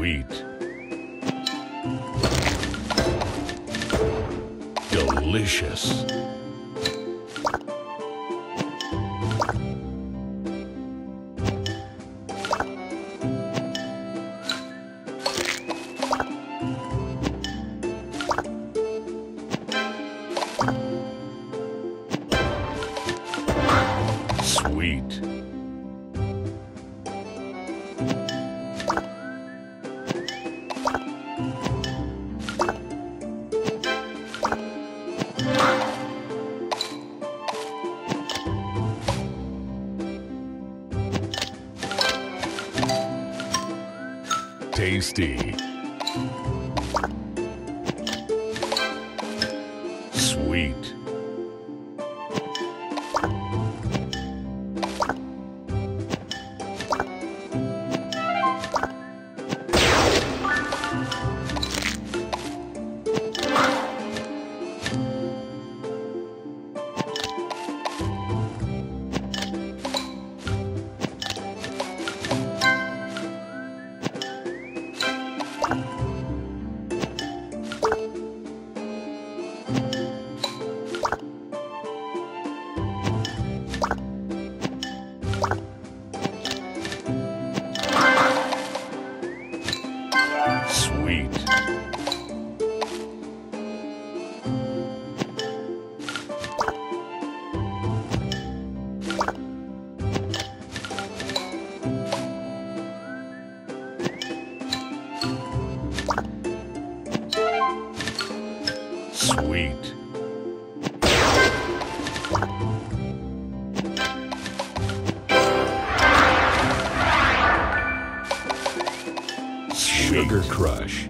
Sweet. Delicious. Sweet. Tasty. Sweet. Sweet. Sweet. Sugar Crush.